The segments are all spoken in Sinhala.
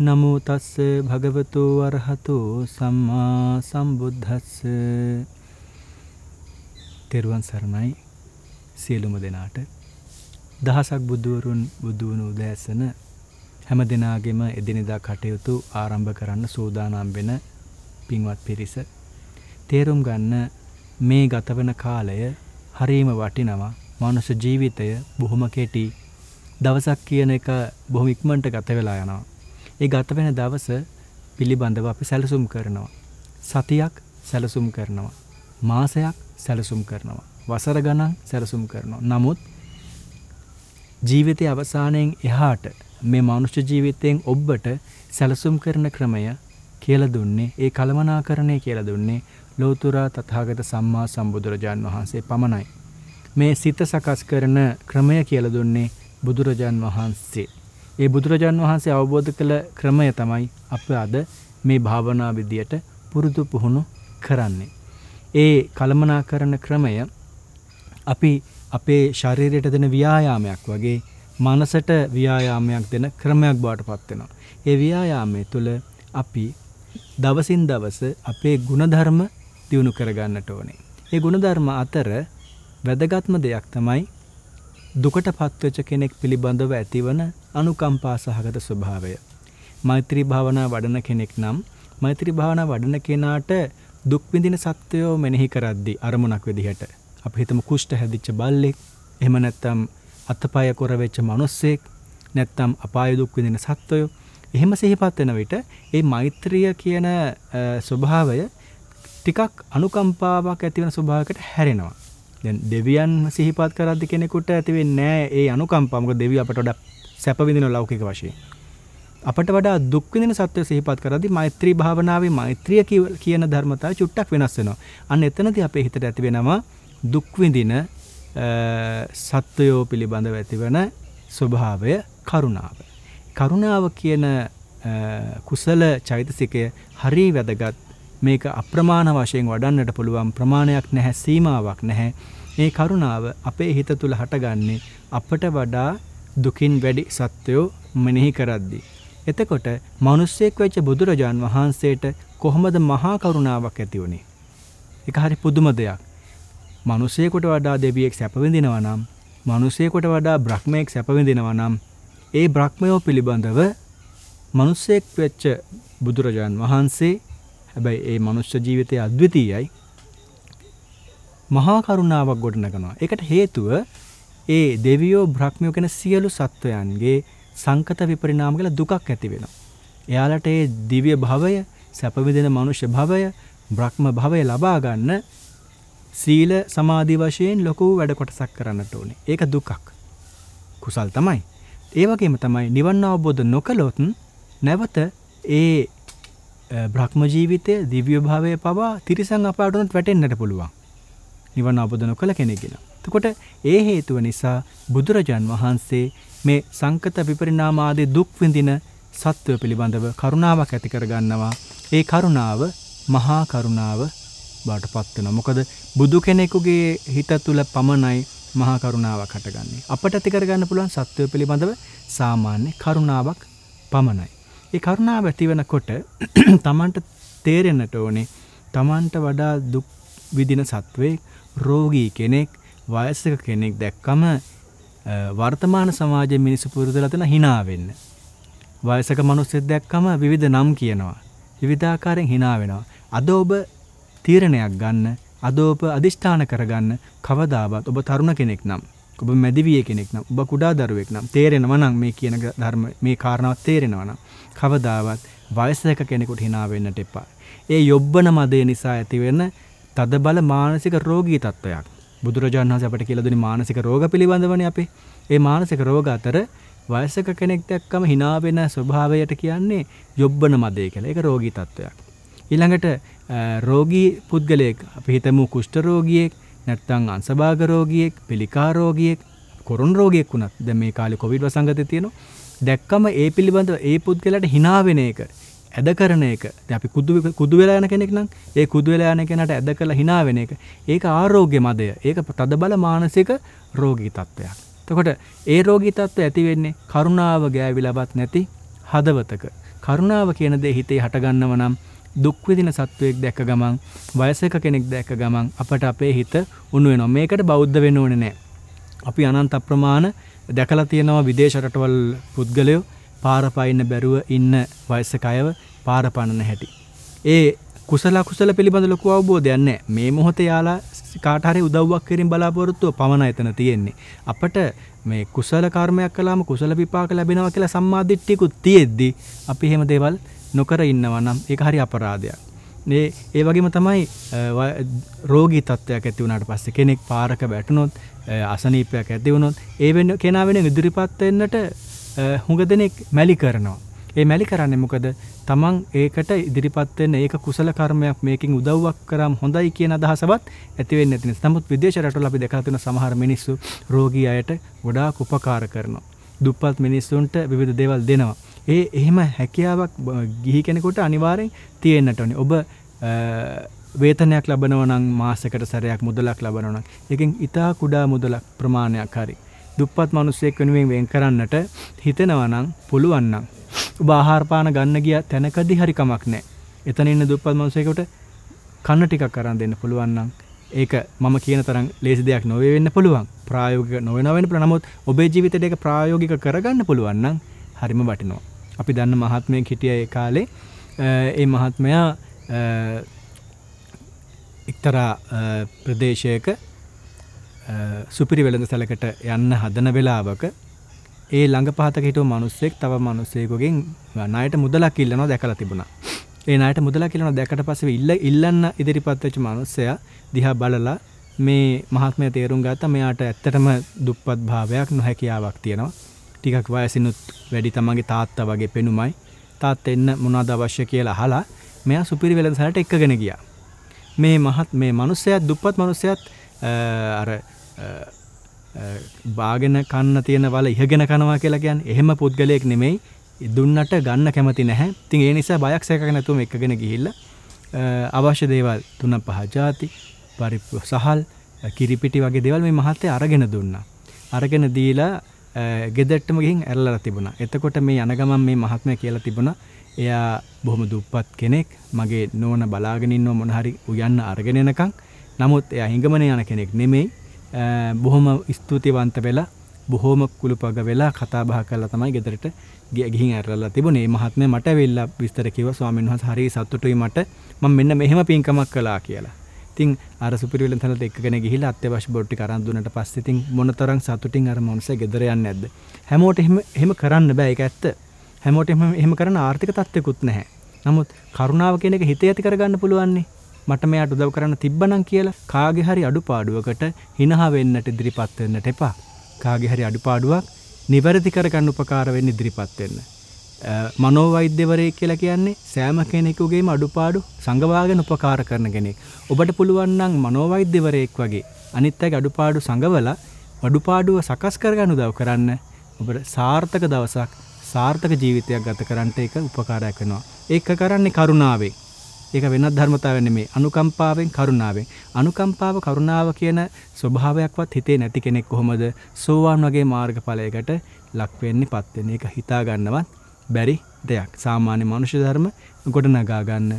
නමෝ තස්ස භගවතු වරහතු සම්මා සම්බුද්දස්ස. තෙරුවන් සරණයි. සියලුම දෙනාට දහසක් බුදුවරුන් බුදු වුණු උදෑසන හැම දිනාගෙම එදිනෙදා කටයුතු ආරම්භ කරන්න සූදානම් වෙන පින්වත් පිරිස තේරුම් ගන්න මේ ගතවන කාලය හරීම වටිනවා. මනුෂ්‍ය ජීවිතය බොහොම කෙටි. දවසක් කියන එක බොහොම ඉක්මනට ගත වෙලා යනවා. ඒ ගත වෙන දවස පිළිබඳව අපි සැලසුම් කරනවා. සතියක් සැලසුම් කරනවා. මාසයක් සැලසුම් කරනවා. වසර ගණන් සැලසුම් කරනවා. නමුත් ජීවිතයේ අවසානයෙන් එහාට මේ මනුෂ්‍ය ජීවිතයෙන් ඔබට සැලසුම් කරන ක්‍රමය කියලා දුන්නේ ඒ කලමනාකරණය කියලා දුන්නේ ලෝතුරා තථාගත සම්මා සම්බුදුරජාන් වහන්සේ පමණයි. මේ සිත සකස් කරන ක්‍රමය කියලා දුන්නේ බුදුරජාන් වහන්සේ. ඒ බුදුරජාන් වහන්සේ අවබෝධ කළ ක්‍රමය තමයි අප අද මේ භාවනා විදියට පුරුදු පුහුණු කරන්නේ. ඒ කළමනා කරන ක්‍රමය අපි අපේ ශරීරයට දෙන ව්‍යායාමයක් වගේ මනසට ව්‍යායාමයක් දෙන ක්‍රමයක් බවට පත් වෙනවා. ඒ ව්‍යායාමයේ තුල අපි දවසින් දවස අපේ ಗುಣධර්ම දියුණු කරගන්නට ඕනේ. ඒ ಗುಣධර්ම අතර වැදගත්ම දෙයක් තමයි දුකට පත්වෙච්ච කෙනෙක් පිළිබඳව ඇතිවන අනුකම්පා සහගත ස්වභාවය. මෛත්‍රී භාවනා වඩන කෙනෙක් නම් මෛත්‍රී භාවනා වඩන කෙනාට දුක් විඳින සත්වයෝ මෙනෙහි කරද්දී අරමුණක් විදිහට අපි හිතමු කුෂ්ඨ හැදිච්ච බල්ලෙක් එහෙම නැත්නම් අතපය කොර වෙච්ච මිනිස්සෙක් නැත්නම් අපාය දුක් විඳින සත්වයෝ එහෙම සිහිපත් වෙන විට ඒ මෛත්‍රිය කියන ස්වභාවය ටිකක් අනුකම්පාවක් ඇති වෙන ස්වභාවයකට හැරෙනවා. දැන් දෙවියන් සිහිපත් කරද්දි කෙනෙකුට ඇති වෙන්නේ නැහැ ඒ අනුකම්පාව. මොකද දෙවියෝ අපට වඩා සැප විඳින ලෞකික වශයෙන්. අපට වඩා දුක් විඳින සත්‍ය සිහිපත් කරද්දී මෛත්‍රී භාවනාවේ මෛත්‍රිය කියන ධර්මතාවය චුට්ටක් වෙනස් වෙනවා. අන්න එතනදී අපේ හිතට ඇති වෙනවා දුක් විඳින සත්වයෝ පිළිබඳව ඇතිවන ස්වභාවය කරුණාව. කරුණාව කියන කුසල චෛතසිකය හරි වැදගත් මේක අප්‍රමාණ වශයෙන් වඩන්නට පුළුවන් ප්‍රමාණයක් නැහැ සීමාවක් නැහැ. මේ කරුණාව අපේ හිත තුල හටගන්නේ අපට වඩා දුකින් වැඩි සත්වයෝ මෙනෙහි කරද්දී. එතකොට මිනිස්සෙක් වෙච්ච බුදුරජාන් වහන්සේට කොහොමද මහා කරුණාවක් ඇති වුනේ? ඒක හරි පුදුම දෙයක්. මිනිසෙකුට වඩා දෙවියෙක් සැප විඳිනවා නම්, මිනිසෙකුට වඩා බ්‍රහ්මයෙක් සැප විඳිනවා නම්, ඒ බ්‍රහ්මයෝ පිළිබඳව මිනිසෙක් වෙච්ච බුදුරජාන් වහන්සේ හැබැයි ඒ මනුෂ්‍ය ජීවිතය අද්විතීයයි. මහා කරුණාවක් ගොඩනගනවා. ඒකට හේතුව ඒ දෙවියෝ බ්‍රහ්මියෝ කියන සියලු සත්වයන්ගේ සංකත විපරිණාම කියලා දුකක් ඇති වෙනවා. එයාලට ඒ දිව්‍ය භවය, සැප විඳින මනුෂ්‍ය භවය, බ්‍රහ්ම භවය ලබා ගන්න සීල සමාධි වශයෙන් ලොකු වැඩ කොටසක් කරන්නට ඕනේ. ඒක දුකක්. කුසල් තමයි. ඒ වගේම තමයි නිවන් අවබෝධ නොකළොත් නැවත ඒ බ්‍රහ්ම ජීවිතය දිව්‍ය භාවය පවා තිරිසන් අපාටුනත් වැටෙන්නට පුළුවන්. නිවන් අවබෝධ නොකළ කෙනෙක්ගෙන. එතකොට ඒ හේතුව නිසා බුදුරජාන් වහන්සේ මේ සංකත විපරිණාම ආදී දුක් විඳින සත්වය පිළිබඳව කරුණාවක් ඇති කරගන්නවා. ඒ කරුණාව මහා කරුණාව බවට පත් වෙනවා. මොකද බුදු කෙනෙකුගේ හිත තුල පමණයි මහා කරුණාවක් හටගන්නේ. අපට ඇති කරගන්න පුළුවන් සත්වය පිළිබඳව සාමාන්‍ය කරුණාවක් පමණයි. ඒ කරුණාව ඇති වෙනකොට Tamanට තේරෙන්නට ඕනේ Tamanට වඩා දුක් විඳින සත්වෙක් රෝගී කෙනෙක් වයසක කෙනෙක් දැක්කම වර්තමාන සමාජයේ මිනිස්සු පුරුදුලා තියෙන hina වෙන්න. වයසක මිනිස්සෙක් දැක්කම විවිධ නම් කියනවා. විවිධාකාරයෙන් hina වෙනවා. අද ඔබ තීරණයක් ගන්න, අද ඔබ අදිෂ්ඨාන කරගන්න කවදාවත් ඔබ තරුණ කෙනෙක් නම්, ඔබ මැදිවිය කෙනෙක් නම්, ඔබ කුඩා දරුවෙක් නම් තේරෙනවා නම් මේ කියන ධර්ම මේ කාරණාව තේරෙනවා නම් කවදාවත් වයසක කෙනෙකුට hina වෙන්නට එපා. ඒ යොබ්බන මදේ නිසා ඇතිවෙන තදබල මානසික රෝගී තත්ත්වයක්. බුදුරජාණන් වහන්සේ අපට කියලා දුන්නේ මානසික රෝග පිළිබඳවනේ අපි. ඒ මානසික රෝග අතර වයසක කෙනෙක් දැක්කම hina වෙන ස්වභාවයට කියන්නේ යොබ්බන මදේ කියලා. ඒක රෝගී තත්වයක්. ඊළඟට රෝගී පුද්ගලයෙක් අපි හිතමු කුෂ්ඨ රෝගියෙක් නැත්නම් අංශභාග රෝගියෙක්, පිළිකා රෝගියෙක්, කොරොන රෝගියෙක් වුණත් දැන් මේ කාලේ කොවිඩ් වසංගතය තියෙනවා. දැක්කම ඒ පිළිබඳව ඒ පුද්ගලයාට hina වෙන එක ඇද කරන එක. අපි කුදු කුදු වෙලා යන කෙනෙක් නම් ඒ කුදු වෙලා යන කෙනාට ඇද කළ hina වෙන එක. ඒක ආරෝග්‍ය මදය. ඒක තද බල මානසික රෝගී තත්ත්වයක් එතකොට ඒ රෝගී තත්ත්වය ඇති වෙන්නේ කරුණාව ගෑවිලවත් නැති හදවතක. කරුණාව කියන දේ හිතේ හටගන්නව නම් දුක් විඳින සත්වයෙක් දැක්ක ගමන් වයසක කෙනෙක් දැක්ක ගමන් අපට අපේ හිත උණු වෙනවා. මේකට බෞද්ධ වෙන්න ඕනේ නැහැ. අපි අනන්ත අප්‍රමාණ දැකලා තියෙනවා විදේශ රටවල් පුද්ගලයෝ පාර පයින්න බැරුව ඉන්න වයසක අයව පාර පනන හැටි. ඒ කුසල කුසල පිළිබඳ ලොකු අවබෝධයක් නැහැ. මේ මොහොතේ යාලා කාට හරි උදව්වක් කිරීම බලාපොරොත්තුව පමණ එතන තියෙන්නේ. අපට මේ කුසල කර්මයක් කළාම කුසල විපාක ලැබෙනවා කියලා සම්මාදිට්ඨියකුත් තියෙද්දි අපි එහෙම දේවල් නොකර ඉන්නවා නම් ඒක හරි අපරාධයක්. මේ ඒ වගේම තමයි රෝගී තත්ත්වයක් ඇති වුණාට පස්සේ කෙනෙක් පාරක වැටුනොත් අසනීපයක් ඇති වුණොත් ඒ වෙන කෙනා වෙන ඉදිරිපත් වෙන්නට හුඟ දෙනෙක් මැලි කරනවා. ඒ මැලි කරන්නේ මොකද තමන් ඒකට ඉදිරිපත් වෙන්න ඒක කුසල කර්මයක් මේකෙන් උදව්වක් කරාම හොඳයි කියන අදහසවත් ඇති වෙන්නේ නැති නිසා. නමුත් විදේශ රටවල අපි දැකලා තියෙන සමහර මිනිස්සු රෝගී අයට ගොඩාක් උපකාර කරනවා. දුප්පත් මිනිස්සුන්ට විවිධ දේවල් දෙනවා. ඒ එහෙම හැකියාවක් ගිහි කෙනෙකුට අනිවාර්යෙන් තියෙන්නට ඕනේ. ඔබ වේතනයක් ලබනවා නම් මාසයකට සැරයක් මුදලක් ලබනවා නම් ඒකෙන් ඊටා කුඩා මුදලක් ප්‍රමාණයක් හරි දුප්පත් මිනිස්සෙක් වෙනුවෙන් වෙන් කරන්නට හිතෙනවා නම් පුළුවන් නම් ඔබ ආහාර පාන ගන්න ගිය තැනකදී හරි කමක් නැහැ. එතන ඉන්න දුප්පත් මිනිසෙකුට කන්න ටිකක් අරන් දෙන්න පුළුවන් නම් ඒක මම කියන තරම් ලේසි දෙයක් නොවේ වෙන්න පුළුවන්. ප්‍රායෝගික නොවෙනව වෙන්න පුළුවන්. නමුත් ඔබේ ජීවිතේට ඒක ප්‍රායෝගික කරගන්න පුළුවන් නම් හරිම වටිනවා. අපි දන්න මහත්මයෙක් හිටිය ඒ කාලේ ඒ මහත්මයා එක්තරා ප්‍රදේශයක සුපිරි වෙළඳ සැලකට යන්න හදන වෙලාවක ඒ ළඟ පහතක හිටපු මිනිස්සෙක් තව මිනිස්සෙකුගෙන් ණයට මුදලක් ඉල්ලනවා දැකලා තිබුණා. ඒ ණයට මුදලක් ඉල්ලනවා දැක්කට පස්සේ ඉල්ල ඉල්ලන්න ඉදිරිපත් වෙච්ච මිනිස්සයා දිහා බලලා මේ මහත්මයා තේරුම් ගත්තා මෙයාට ඇත්තටම දුප්පත් භාවයක් නොහැකියාවක් තියෙනවා. ටිකක් වයසිනුත් වැඩි තමන්ගේ තාත්තා වගේ පෙනුමයි. තාත්තා එන්න මොනවද අවශ්‍ය කියලා අහලා මෙයා සුපිරි වෙළඳසැලට එක්කගෙන ගියා. මේ මහත් මේ මිනිස්සයත් දුප්පත් මිනිස්සයත් අර බාගෙන කන්න තියෙන වල ඉහගෙන කනවා කියලා කියන්නේ එහෙම පුද්ගලයෙක් නෙමෙයි දුන්නට ගන්න කැමති නැහැ. ඉතින් ඒ නිසා බයක් සැකක නැතුවම එක්කගෙන ගිහිල්ලා අවශ්‍ය දේවල් තුන පහ ಜಾති පරිප්පු සහල් කිරිපිටි වගේ දේවල් මේ මහත්තයා අරගෙන දුන්නා. අරගෙන දීලා ගෙදරටම ගිහින් ඇරලා තිබුණා. එතකොට මේ යන ගමන් මේ මහත්මයා කියලා තිබුණා එයා බොහොම දුප්පත් කෙනෙක්. මගේ නෝන බලාගෙන ඉන්නව මොන හරි උයන්න අරගෙන එනකන්. නමුත් එයා හිඟමන යන කෙනෙක් නෙමෙයි. බොහොම ස්තුතිවන්ත වෙලා බොහොම කුළුපග වෙලා කතා බහ කරලා තමයි ගෙදරට ගිහින් ඇරලා තිබුණේ. මේ මහත්මයා මට ඇවිල්ලා විස්තර කිව්වා ස්වාමීන් වහන්සේ හරි සතුටුයි මට මම මෙන්න මෙහෙම පින්කමක් කළා කියලා. ඉතින් අර සුපිරිවිලන් තැනට එක්කගෙන ගිහිල්ලා අත්‍යවශ්‍ය බොරු ටික අරන් දුන්නට පස්සේ ඉතින් මොනතරම් සතුටින් අර මොනසේ ගෙදර යන්නේ නැද්ද? හැමෝට එහෙම එහෙම කරන්න බෑ ඒක ඇත්ත. හැමෝට එහෙම කරන ආර්ථික තත්ත්වයක්වත් නැහැ. නමුත් කරුණාව කියන එක හිතේ ඇති කරගන්න පුළුවන්නේ. මට මෙයාට උදව් කරන්න තිබ්බනම් කියලා කාගේ හරි අඩුපාඩුවකට හිනහා වෙන්නට ඉදිරිපත් වෙන්නට එපා. කාගේ හරි අඩුපාඩුවක් නිවැරදි කරගන්න උපකාර වෙන්න ඉදිරිපත් වෙන්න. මනෝවෛද්‍යවරයෙක් කියලා කියන්නේ සෑම කෙනෙකුගේම අඩුපාඩු සංගවාගෙන උපකාර කරන කෙනෙක්. ඔබට පුළුවන් නම් මනෝවෛද්‍යවරයෙක් වගේ අනිත් අයගේ අඩුපාඩු සංගවලා අඩුපාඩුව සකස් කරගන්න උදව් කරන්න ඔබට සාර්ථක දවසක් සාර්ථක ජීවිතයක් ගත කරන්නට ඒක උපකාරයක් වෙනවා. ඒක කරන්නේ කරුණාවෙන්. ඒක වෙනත් ධර්මතාවයක් නෙමෙයි. අනුකම්පාවෙන් කරුණාවෙන්. අනුකම්පාව කරුණාව කියන ස්වභාවයක්වත් හිතේ නැති කෙනෙක් කොහොමද සෝවාන් වගේ මාර්ගඵලයකට ලක් වෙන්නේ පත් වෙන්නේ. ඒක හිතා ගන්නවත් බැරි දෙයක්. සාමාන්‍ය මනුෂ්‍ය ධර්ම ගොඩනගා ගන්න.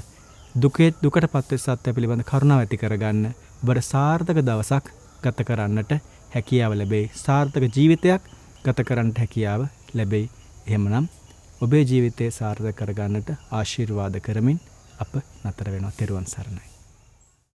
දුකේ දුකටපත් වෙච්ච සත්‍ය පිළිබඳ කරුණාව ඇති කරගන්න. ඔබට සාර්ථක දවසක් ගත කරන්නට හැකියාව ලැබෙයි. සාර්ථක ජීවිතයක් ගත කරන්නට හැකියාව ලැබෙයි. එහෙමනම් ඔබේ ජීවිතය සාර්ථක කරගන්නට ආශිර්වාද කරමින් අප නතර වෙනවා තෙරුවන් සරණයි